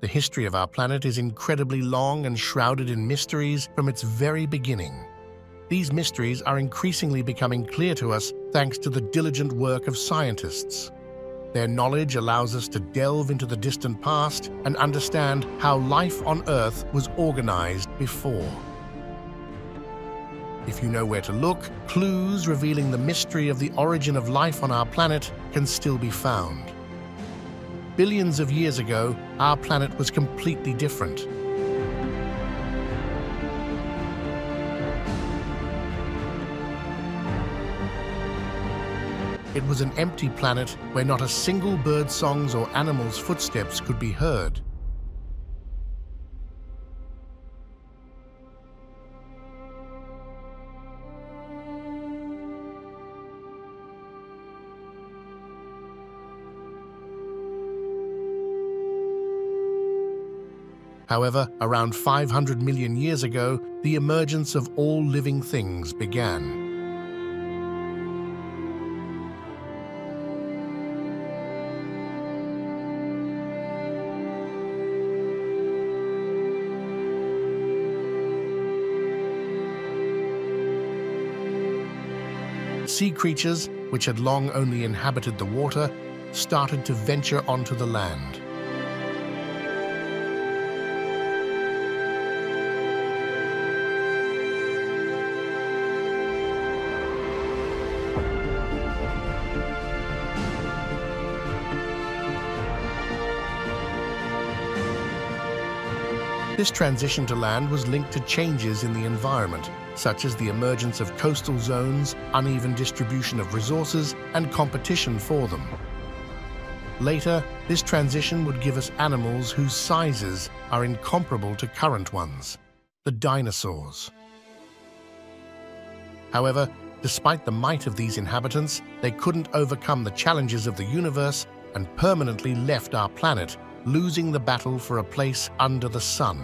The history of our planet is incredibly long and shrouded in mysteries from its very beginning. These mysteries are increasingly becoming clear to us thanks to the diligent work of scientists. Their knowledge allows us to delve into the distant past and understand how life on Earth was organized before. If you know where to look, clues revealing the mystery of the origin of life on our planet can still be found. Billions of years ago, our planet was completely different. It was an empty planet where not a single bird's songs or animal's footsteps could be heard. However, around 500 million years ago, the emergence of all living things began. Sea creatures, which had long only inhabited the water, started to venture onto the land. This transition to land was linked to changes in the environment, such as the emergence of coastal zones, uneven distribution of resources, and competition for them. Later, this transition would give us animals whose sizes are incomparable to current ones, the dinosaurs. However, despite the might of these inhabitants, they couldn't overcome the challenges of the universe and permanently left our planet losing the battle for a place under the sun.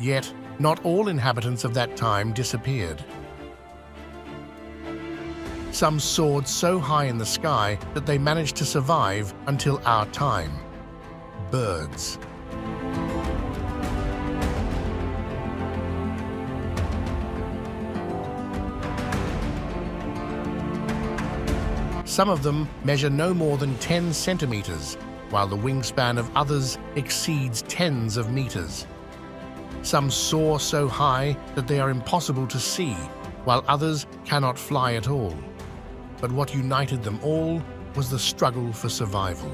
Yet, not all inhabitants of that time disappeared. Some soared so high in the sky that they managed to survive until our time. Birds. Some of them measure no more than 10 centimeters, while the wingspan of others exceeds tens of meters. Some soar so high that they are impossible to see, while others cannot fly at all but what united them all was the struggle for survival.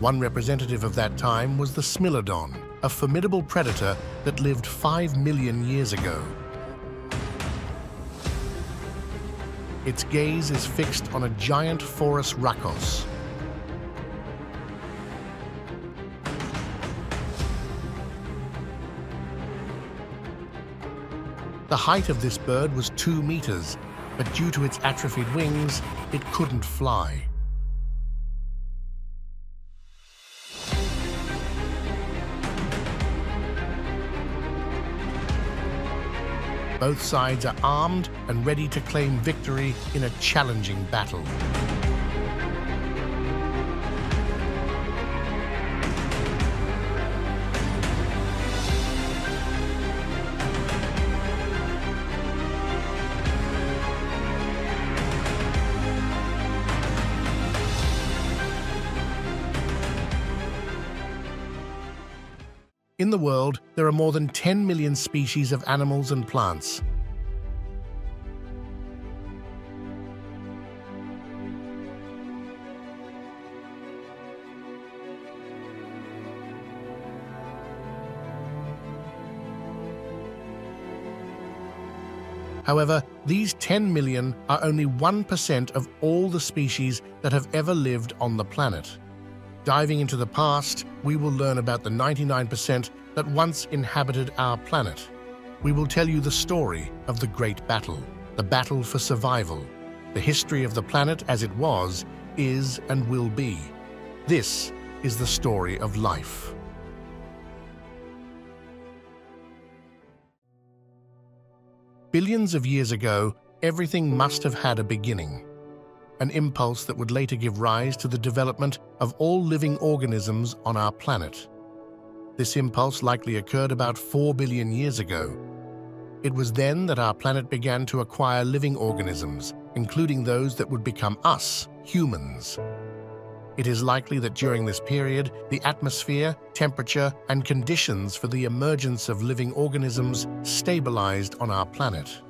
One representative of that time was the Smilodon, a formidable predator that lived five million years ago. Its gaze is fixed on a giant Phorusrhacos. The height of this bird was two meters, but due to its atrophied wings, it couldn't fly. Both sides are armed and ready to claim victory in a challenging battle. In the world, there are more than 10 million species of animals and plants. However, these 10 million are only 1% of all the species that have ever lived on the planet. Diving into the past, we will learn about the 99% that once inhabited our planet. We will tell you the story of the Great Battle, the battle for survival, the history of the planet as it was, is, and will be. This is the story of life. Billions of years ago, everything must have had a beginning, an impulse that would later give rise to the development of all living organisms on our planet. This impulse likely occurred about 4 billion years ago. It was then that our planet began to acquire living organisms, including those that would become us, humans. It is likely that during this period, the atmosphere, temperature, and conditions for the emergence of living organisms stabilized on our planet.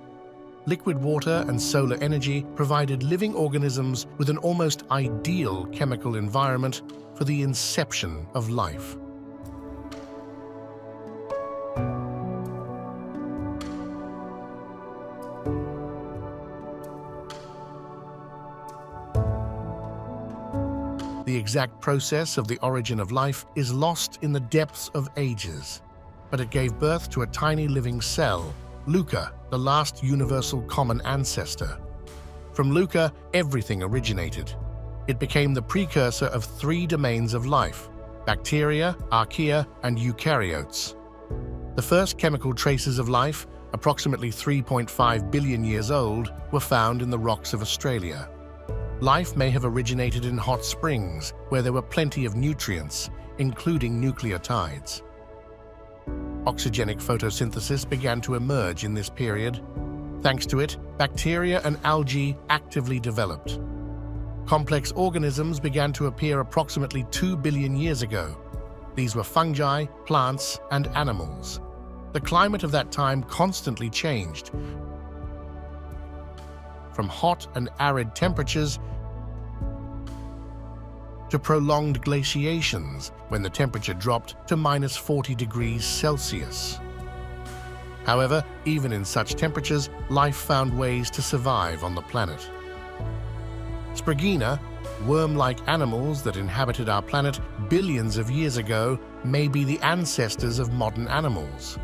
Liquid water and solar energy provided living organisms with an almost ideal chemical environment for the inception of life. The exact process of the origin of life is lost in the depths of ages, but it gave birth to a tiny living cell, LUCA, the last universal common ancestor. From LUCA, everything originated. It became the precursor of three domains of life, bacteria, archaea, and eukaryotes. The first chemical traces of life, approximately 3.5 billion years old, were found in the rocks of Australia. Life may have originated in hot springs, where there were plenty of nutrients, including nucleotides. Oxygenic photosynthesis began to emerge in this period. Thanks to it, bacteria and algae actively developed. Complex organisms began to appear approximately 2 billion years ago. These were fungi, plants, and animals. The climate of that time constantly changed, from hot and arid temperatures to prolonged glaciations when the temperature dropped to minus 40 degrees Celsius. However, even in such temperatures, life found ways to survive on the planet. Spriggina, worm-like animals that inhabited our planet billions of years ago, may be the ancestors of modern animals.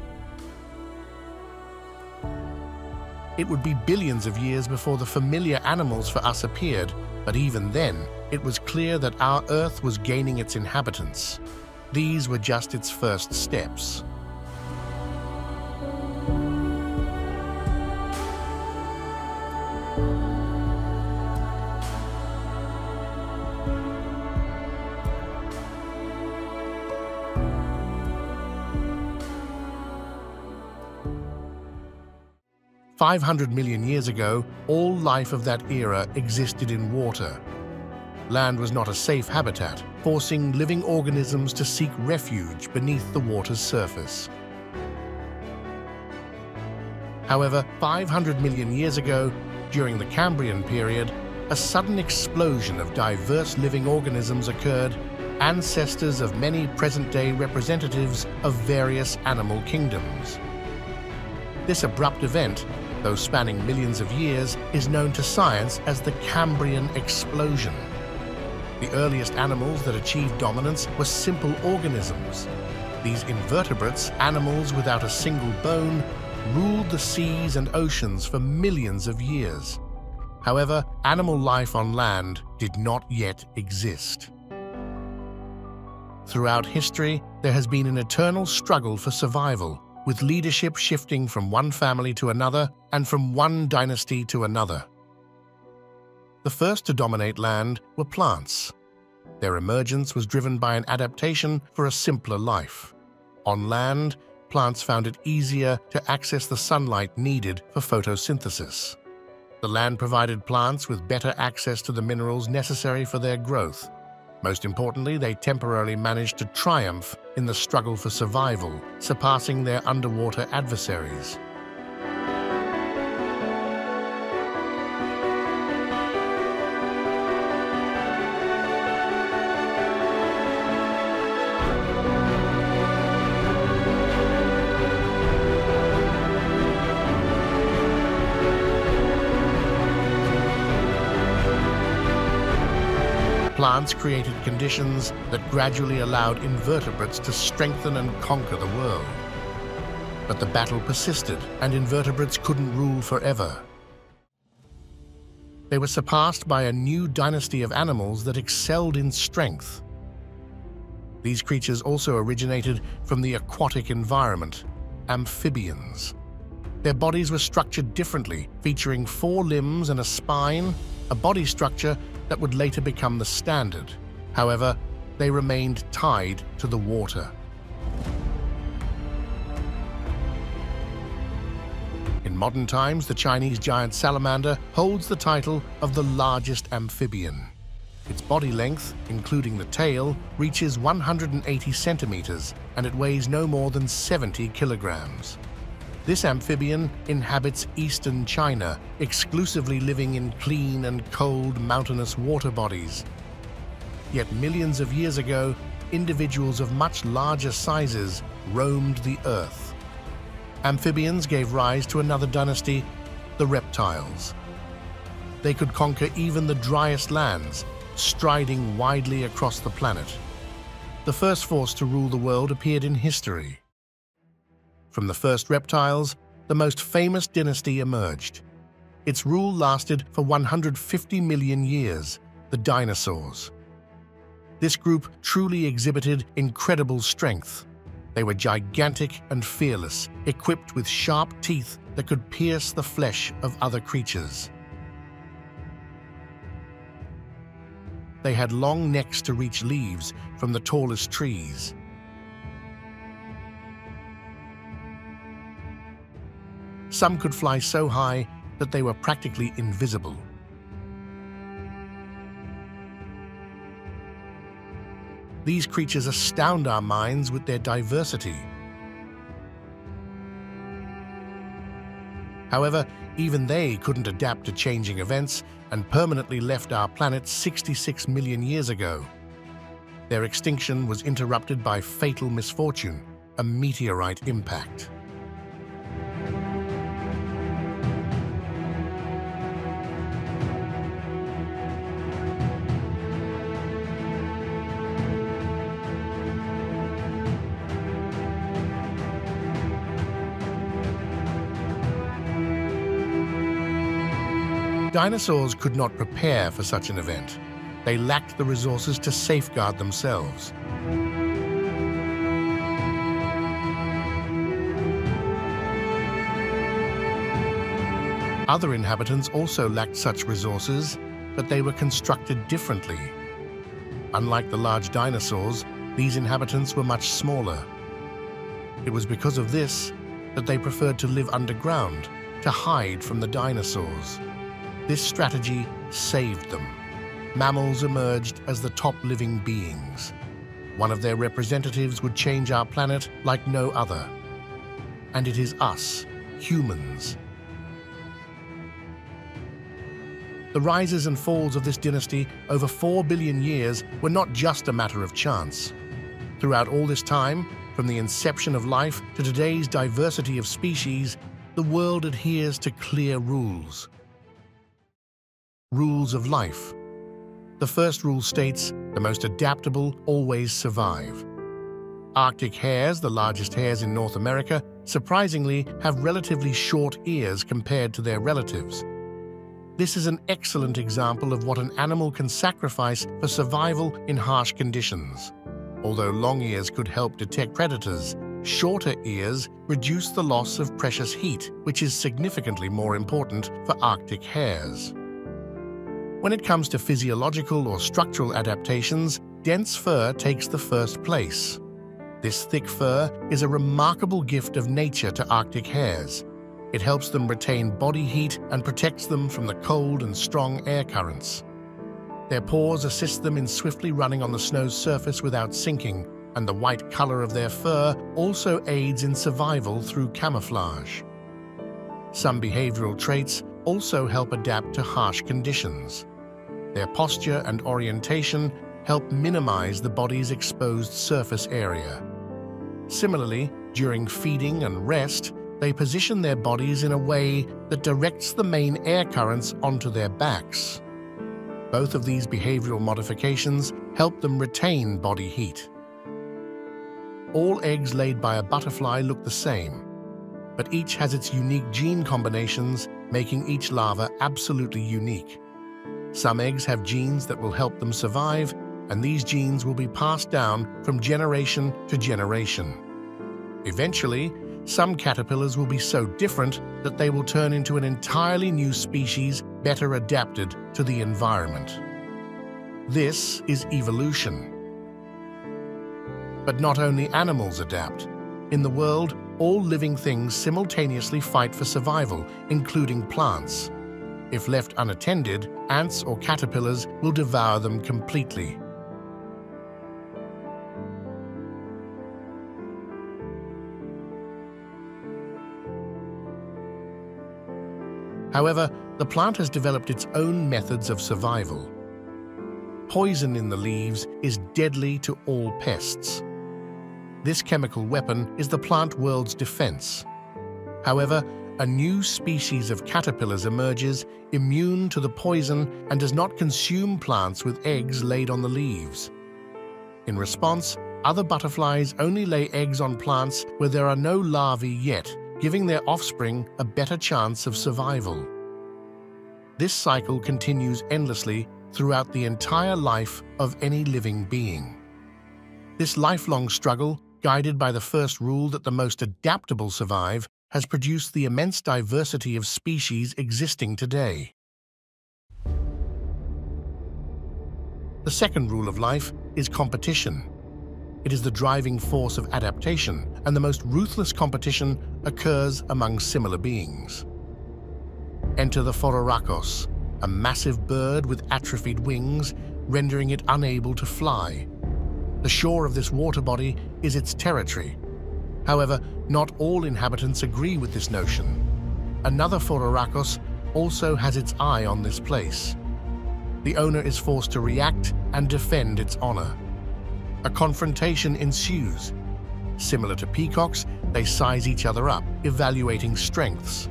It would be billions of years before the familiar animals for us appeared, but even then, it was clear that our Earth was gaining its inhabitants. These were just its first steps. 500 million years ago, all life of that era existed in water. Land was not a safe habitat, forcing living organisms to seek refuge beneath the water's surface. However, 500 million years ago, during the Cambrian period, a sudden explosion of diverse living organisms occurred, ancestors of many present-day representatives of various animal kingdoms. This abrupt event though spanning millions of years, is known to science as the Cambrian explosion. The earliest animals that achieved dominance were simple organisms. These invertebrates, animals without a single bone, ruled the seas and oceans for millions of years. However, animal life on land did not yet exist. Throughout history, there has been an eternal struggle for survival, with leadership shifting from one family to another and from one dynasty to another. The first to dominate land were plants. Their emergence was driven by an adaptation for a simpler life. On land, plants found it easier to access the sunlight needed for photosynthesis. The land provided plants with better access to the minerals necessary for their growth, most importantly, they temporarily managed to triumph in the struggle for survival, surpassing their underwater adversaries. Plants created conditions that gradually allowed invertebrates to strengthen and conquer the world. But the battle persisted, and invertebrates couldn't rule forever. They were surpassed by a new dynasty of animals that excelled in strength. These creatures also originated from the aquatic environment, amphibians. Their bodies were structured differently, featuring four limbs and a spine, a body structure that would later become the standard. However, they remained tied to the water. In modern times, the Chinese giant salamander holds the title of the largest amphibian. Its body length, including the tail, reaches 180 centimeters, and it weighs no more than 70 kilograms. This amphibian inhabits eastern China, exclusively living in clean and cold mountainous water bodies. Yet millions of years ago, individuals of much larger sizes roamed the earth. Amphibians gave rise to another dynasty, the reptiles. They could conquer even the driest lands, striding widely across the planet. The first force to rule the world appeared in history. From the first reptiles, the most famous dynasty emerged. Its rule lasted for 150 million years, the dinosaurs. This group truly exhibited incredible strength. They were gigantic and fearless, equipped with sharp teeth that could pierce the flesh of other creatures. They had long necks to reach leaves from the tallest trees. Some could fly so high that they were practically invisible. These creatures astound our minds with their diversity. However, even they couldn't adapt to changing events and permanently left our planet 66 million years ago. Their extinction was interrupted by fatal misfortune, a meteorite impact. Dinosaurs could not prepare for such an event. They lacked the resources to safeguard themselves. Other inhabitants also lacked such resources, but they were constructed differently. Unlike the large dinosaurs, these inhabitants were much smaller. It was because of this that they preferred to live underground, to hide from the dinosaurs. This strategy saved them. Mammals emerged as the top living beings. One of their representatives would change our planet like no other. And it is us, humans. The rises and falls of this dynasty over 4 billion years were not just a matter of chance. Throughout all this time, from the inception of life to today's diversity of species, the world adheres to clear rules. Rules of life. The first rule states, the most adaptable always survive. Arctic hares, the largest hares in North America, surprisingly have relatively short ears compared to their relatives. This is an excellent example of what an animal can sacrifice for survival in harsh conditions. Although long ears could help detect predators, shorter ears reduce the loss of precious heat, which is significantly more important for Arctic hares. When it comes to physiological or structural adaptations, dense fur takes the first place. This thick fur is a remarkable gift of nature to Arctic hares. It helps them retain body heat and protects them from the cold and strong air currents. Their paws assist them in swiftly running on the snow's surface without sinking, and the white color of their fur also aids in survival through camouflage. Some behavioral traits also help adapt to harsh conditions. Their posture and orientation help minimize the body's exposed surface area. Similarly, during feeding and rest, they position their bodies in a way that directs the main air currents onto their backs. Both of these behavioral modifications help them retain body heat. All eggs laid by a butterfly look the same, but each has its unique gene combinations, making each larva absolutely unique. Some eggs have genes that will help them survive, and these genes will be passed down from generation to generation. Eventually, some caterpillars will be so different that they will turn into an entirely new species better adapted to the environment. This is evolution. But not only animals adapt. In the world, all living things simultaneously fight for survival, including plants. If left unattended, ants or caterpillars will devour them completely. However, the plant has developed its own methods of survival. Poison in the leaves is deadly to all pests. This chemical weapon is the plant world's defense. However, a new species of caterpillars emerges immune to the poison and does not consume plants with eggs laid on the leaves. In response, other butterflies only lay eggs on plants where there are no larvae yet giving their offspring a better chance of survival. This cycle continues endlessly throughout the entire life of any living being. This lifelong struggle, guided by the first rule that the most adaptable survive, has produced the immense diversity of species existing today. The second rule of life is competition. It is the driving force of adaptation, and the most ruthless competition occurs among similar beings. Enter the Phororhacos, a massive bird with atrophied wings, rendering it unable to fly. The shore of this water body is its territory. However, not all inhabitants agree with this notion. Another Phororhacos also has its eye on this place. The owner is forced to react and defend its honor. A confrontation ensues. Similar to peacocks, they size each other up, evaluating strengths.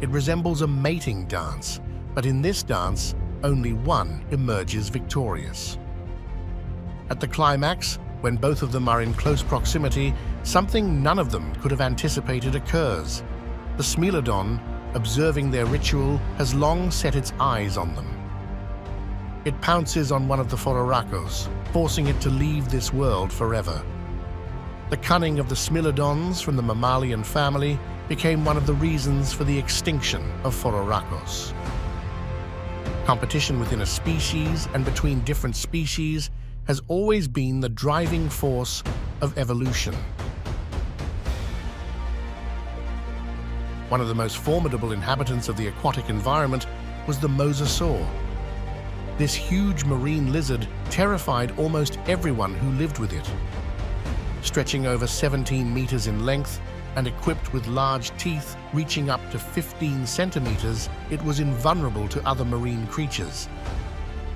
It resembles a mating dance, but in this dance, only one emerges victorious. At the climax, when both of them are in close proximity, something none of them could have anticipated occurs. The Smilodon, observing their ritual, has long set its eyes on them. It pounces on one of the Phororhacos, forcing it to leave this world forever. The cunning of the Smilodons from the mammalian family became one of the reasons for the extinction of Phororhacos. Competition within a species and between different species has always been the driving force of evolution. One of the most formidable inhabitants of the aquatic environment was the mosasaur, this huge marine lizard terrified almost everyone who lived with it. Stretching over 17 meters in length and equipped with large teeth reaching up to 15 centimeters, it was invulnerable to other marine creatures.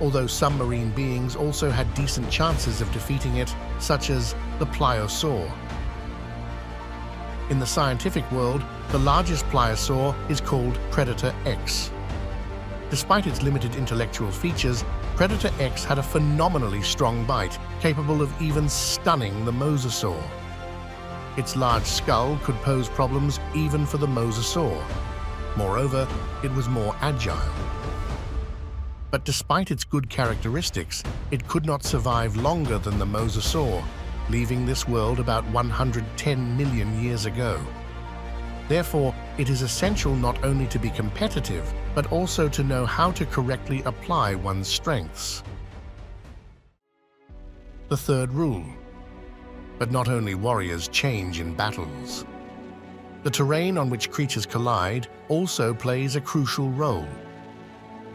Although some marine beings also had decent chances of defeating it, such as the pliosaur. In the scientific world, the largest pliosaur is called Predator X. Despite its limited intellectual features, Predator X had a phenomenally strong bite, capable of even stunning the mosasaur. Its large skull could pose problems even for the mosasaur. Moreover, it was more agile. But despite its good characteristics, it could not survive longer than the mosasaur, leaving this world about 110 million years ago. Therefore, it is essential not only to be competitive, but also to know how to correctly apply one's strengths. The third rule. But not only warriors change in battles. The terrain on which creatures collide also plays a crucial role.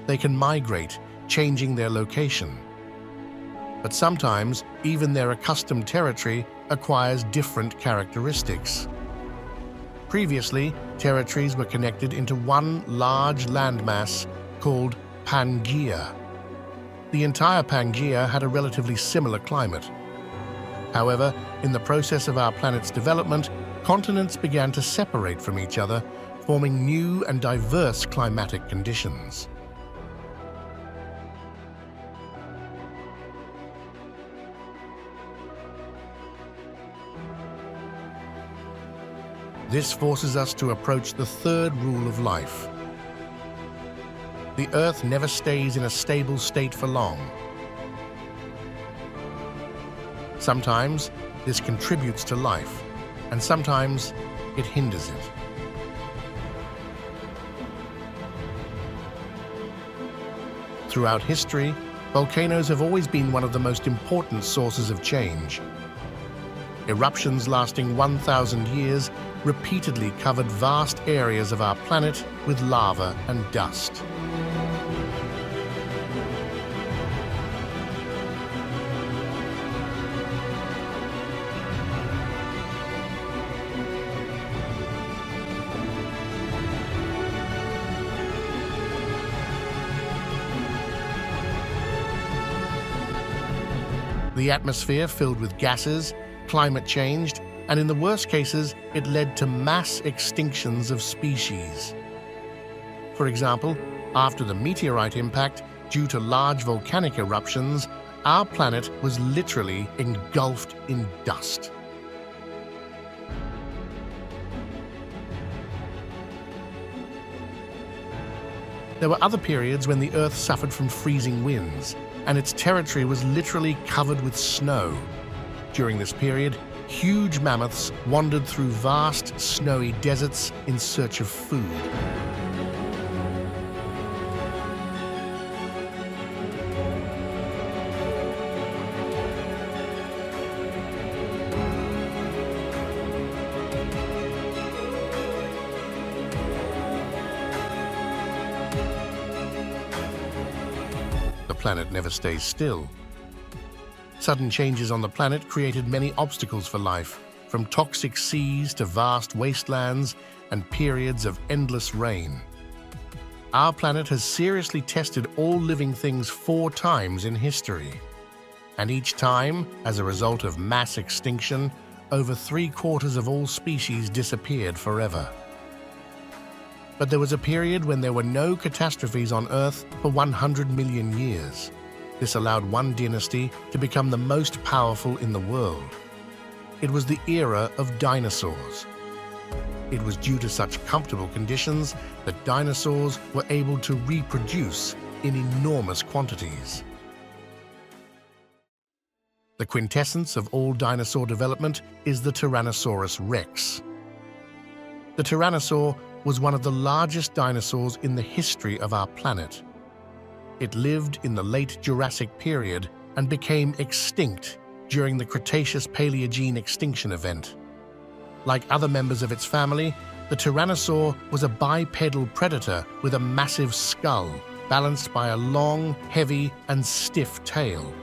They can migrate, changing their location. But sometimes, even their accustomed territory acquires different characteristics. Previously, territories were connected into one large landmass called Pangaea. The entire Pangaea had a relatively similar climate. However, in the process of our planet's development, continents began to separate from each other, forming new and diverse climatic conditions. This forces us to approach the third rule of life. The Earth never stays in a stable state for long. Sometimes this contributes to life, and sometimes it hinders it. Throughout history, volcanoes have always been one of the most important sources of change. Eruptions lasting 1,000 years repeatedly covered vast areas of our planet with lava and dust. The atmosphere filled with gases, climate changed, and in the worst cases, it led to mass extinctions of species. For example, after the meteorite impact, due to large volcanic eruptions, our planet was literally engulfed in dust. There were other periods when the Earth suffered from freezing winds, and its territory was literally covered with snow. During this period, huge mammoths wandered through vast, snowy deserts in search of food. The planet never stays still. Sudden changes on the planet created many obstacles for life, from toxic seas to vast wastelands and periods of endless rain. Our planet has seriously tested all living things four times in history. And each time, as a result of mass extinction, over three quarters of all species disappeared forever. But there was a period when there were no catastrophes on Earth for 100 million years. This allowed one dynasty to become the most powerful in the world. It was the era of dinosaurs. It was due to such comfortable conditions that dinosaurs were able to reproduce in enormous quantities. The quintessence of all dinosaur development is the Tyrannosaurus rex. The Tyrannosaur was one of the largest dinosaurs in the history of our planet. It lived in the late Jurassic period and became extinct during the Cretaceous-Paleogene extinction event. Like other members of its family, the Tyrannosaur was a bipedal predator with a massive skull, balanced by a long, heavy, and stiff tail.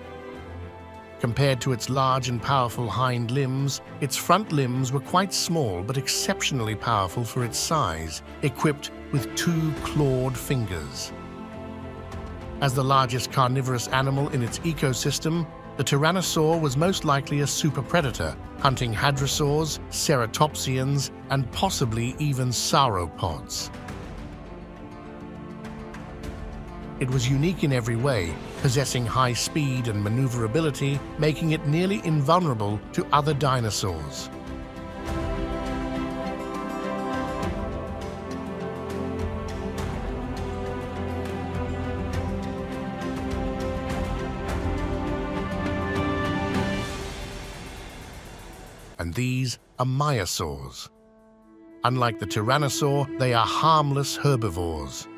Compared to its large and powerful hind limbs, its front limbs were quite small but exceptionally powerful for its size, equipped with two clawed fingers. As the largest carnivorous animal in its ecosystem, the tyrannosaur was most likely a super predator, hunting hadrosaurs, ceratopsians, and possibly even sauropods. It was unique in every way, possessing high speed and maneuverability, making it nearly invulnerable to other dinosaurs. And these are maiasaurs. Unlike the tyrannosaur, they are harmless herbivores.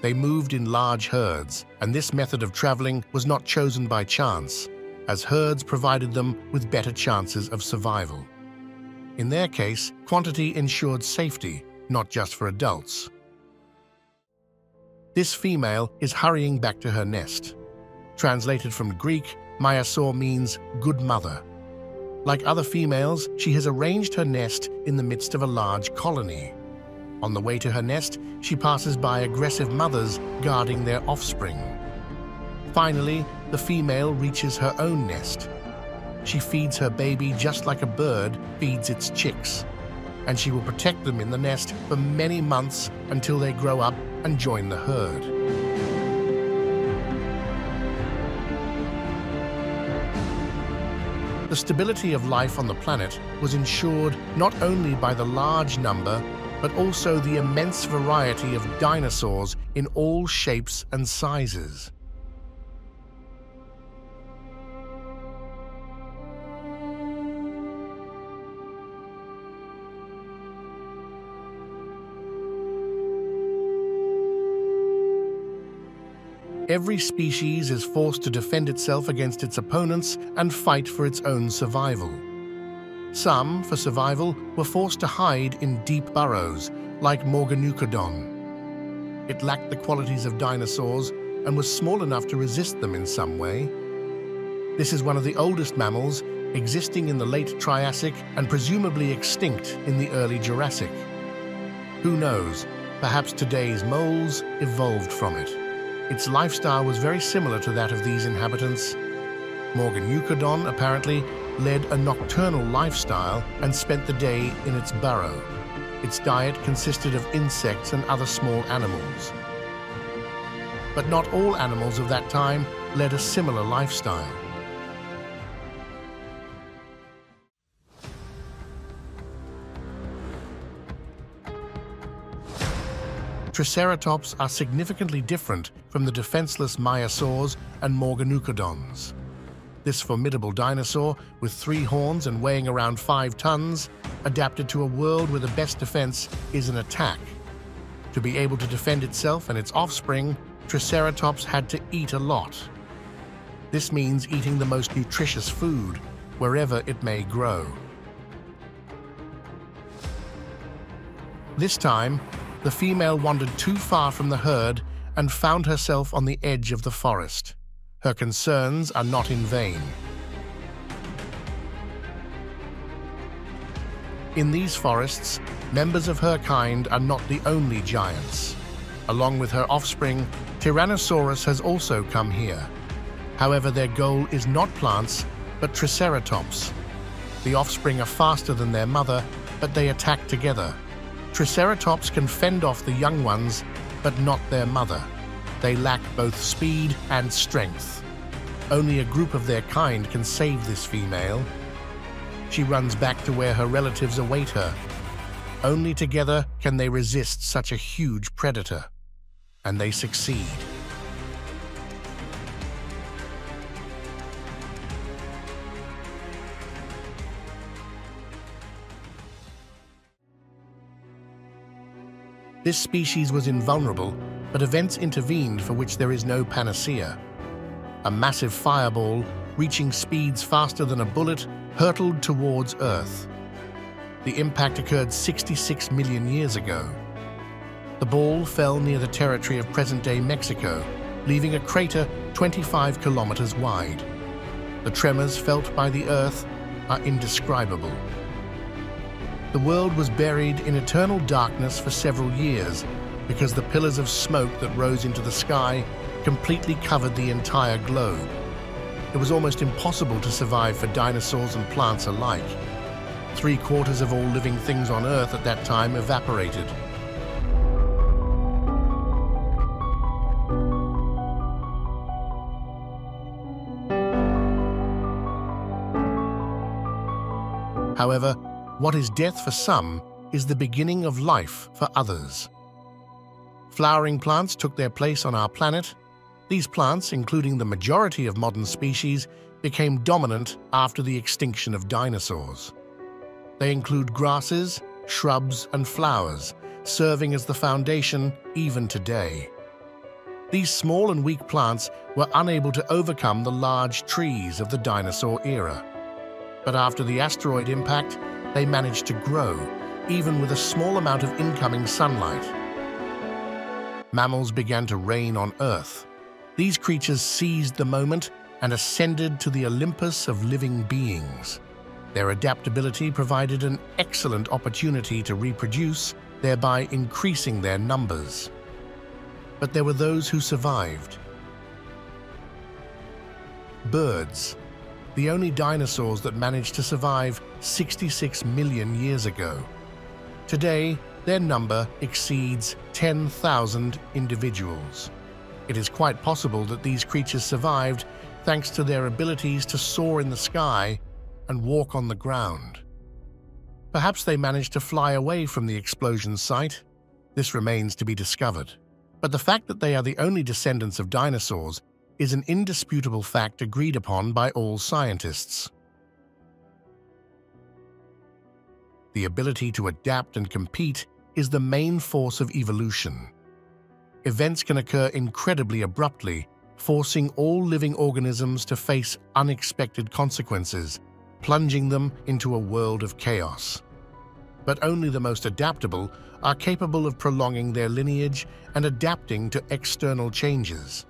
They moved in large herds, and this method of traveling was not chosen by chance, as herds provided them with better chances of survival. In their case, quantity ensured safety, not just for adults. This female is hurrying back to her nest. Translated from Greek, Maiasaur means good mother. Like other females, she has arranged her nest in the midst of a large colony. On the way to her nest, she passes by aggressive mothers guarding their offspring. Finally, the female reaches her own nest. She feeds her baby just like a bird feeds its chicks, and she will protect them in the nest for many months until they grow up and join the herd. The stability of life on the planet was ensured not only by the large number, but also the immense variety of dinosaurs in all shapes and sizes. Every species is forced to defend itself against its opponents and fight for its own survival. Some, for survival, were forced to hide in deep burrows, like Morganucodon. It lacked the qualities of dinosaurs and was small enough to resist them in some way. This is one of the oldest mammals, existing in the late Triassic and presumably extinct in the early Jurassic. Who knows, perhaps today's moles evolved from it. Its lifestyle was very similar to that of these inhabitants. Morganucodon, apparently, led a nocturnal lifestyle and spent the day in its burrow. Its diet consisted of insects and other small animals. But not all animals of that time led a similar lifestyle. Triceratops are significantly different from the defenseless Maiasaurs and Morganucodons. This formidable dinosaur, with three horns and weighing around five tons, adapted to a world where the best defense is an attack. To be able to defend itself and its offspring, Triceratops had to eat a lot. This means eating the most nutritious food, wherever it may grow. This time, the female wandered too far from the herd and found herself on the edge of the forest. Her concerns are not in vain. In these forests, members of her kind are not the only giants. Along with her offspring, Tyrannosaurus has also come here. However, their goal is not plants, but Triceratops. The offspring are faster than their mother, but they attack together. Triceratops can fend off the young ones, but not their mother. They lack both speed and strength. Only a group of their kind can save this female. She runs back to where her relatives await her. Only together can they resist such a huge predator. And they succeed. This species was invulnerable, but events intervened for which there is no panacea. A massive fireball, reaching speeds faster than a bullet, hurtled towards Earth. The impact occurred 66 million years ago. The ball fell near the territory of present-day Mexico, leaving a crater 25 kilometers wide. The tremors felt by the Earth are indescribable. The world was buried in eternal darkness for several years because the pillars of smoke that rose into the sky completely covered the entire globe. It was almost impossible to survive for dinosaurs and plants alike. Three quarters of all living things on Earth at that time evaporated. However, what is death for some is the beginning of life for others. Flowering plants took their place on our planet. These plants, including the majority of modern species, became dominant after the extinction of dinosaurs. They include grasses, shrubs, and flowers, serving as the foundation even today. These small and weak plants were unable to overcome the large trees of the dinosaur era. But after the asteroid impact, they managed to grow, even with a small amount of incoming sunlight. Mammals began to reign on Earth. These creatures seized the moment and ascended to the Olympus of living beings. Their adaptability provided an excellent opportunity to reproduce, thereby increasing their numbers. But there were those who survived. Birds the only dinosaurs that managed to survive 66 million years ago. Today, their number exceeds 10,000 individuals. It is quite possible that these creatures survived thanks to their abilities to soar in the sky and walk on the ground. Perhaps they managed to fly away from the explosion site. This remains to be discovered. But the fact that they are the only descendants of dinosaurs is an indisputable fact agreed upon by all scientists. The ability to adapt and compete is the main force of evolution. Events can occur incredibly abruptly, forcing all living organisms to face unexpected consequences, plunging them into a world of chaos. But only the most adaptable are capable of prolonging their lineage and adapting to external changes.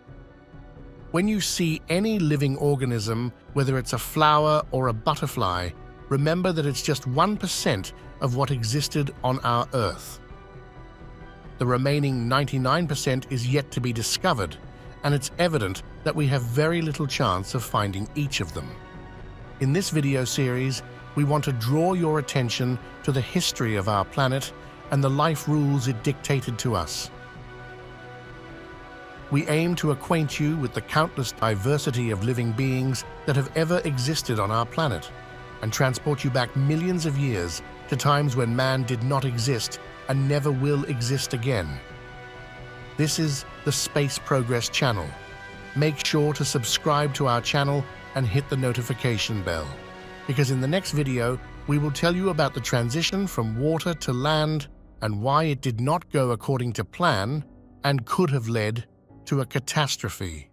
When you see any living organism, whether it's a flower or a butterfly, remember that it's just 1% of what existed on our Earth. The remaining 99% is yet to be discovered, and it's evident that we have very little chance of finding each of them. In this video series, we want to draw your attention to the history of our planet and the life rules it dictated to us. We aim to acquaint you with the countless diversity of living beings that have ever existed on our planet and transport you back millions of years to times when man did not exist and never will exist again. This is the Space Progress channel. Make sure to subscribe to our channel and hit the notification bell, because in the next video, we will tell you about the transition from water to land and why it did not go according to plan and could have led to a catastrophe.